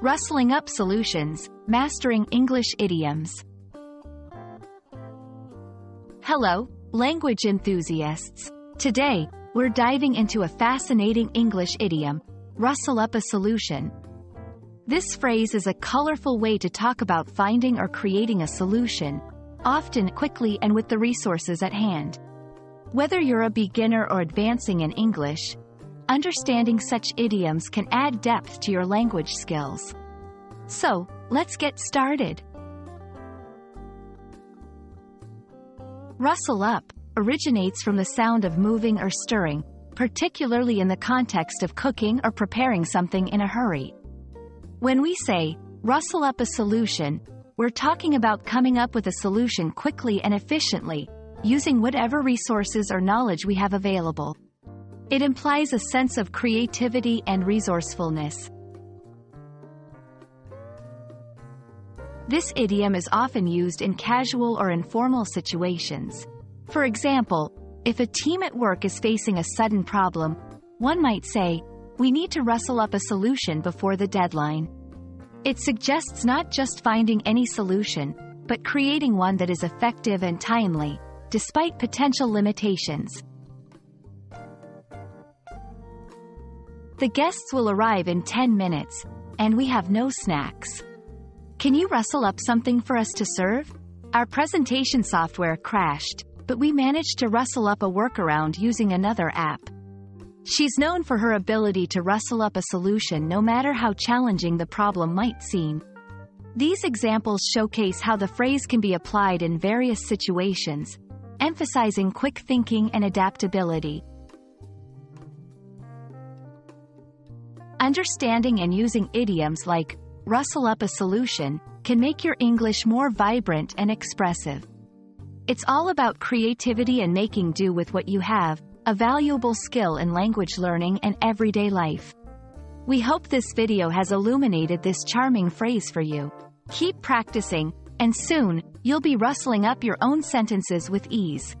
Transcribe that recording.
Rustling Up Solutions, Mastering English Idioms. Hello, language enthusiasts. Today, we're diving into a fascinating English idiom, rustle up a solution. This phrase is a colorful way to talk about finding or creating a solution, often quickly and with the resources at hand. Whether you're a beginner or advancing in English, understanding such idioms can add depth to your language skills. So, let's get started. Rustle up originates from the sound of moving or stirring, particularly in the context of cooking or preparing something in a hurry. When we say, rustle up a solution, we're talking about coming up with a solution quickly and efficiently, using whatever resources or knowledge we have available. It implies a sense of creativity and resourcefulness. This idiom is often used in casual or informal situations. For example, if a team at work is facing a sudden problem, one might say, we need to rustle up a solution before the deadline. It suggests not just finding any solution, but creating one that is effective and timely, despite potential limitations. The guests will arrive in 10 minutes, and we have no snacks. Can you rustle up something for us to serve? Our presentation software crashed, but we managed to rustle up a workaround using another app. She's known for her ability to rustle up a solution no matter how challenging the problem might seem. These examples showcase how the phrase can be applied in various situations, emphasizing quick thinking and adaptability. Understanding and using idioms like rustle up a solution can make your English more vibrant and expressive. It's all about creativity and making do with what you have, a valuable skill in language learning and everyday life. We hope this video has illuminated this charming phrase for you. Keep practicing, and soon, you'll be rustling up your own sentences with ease.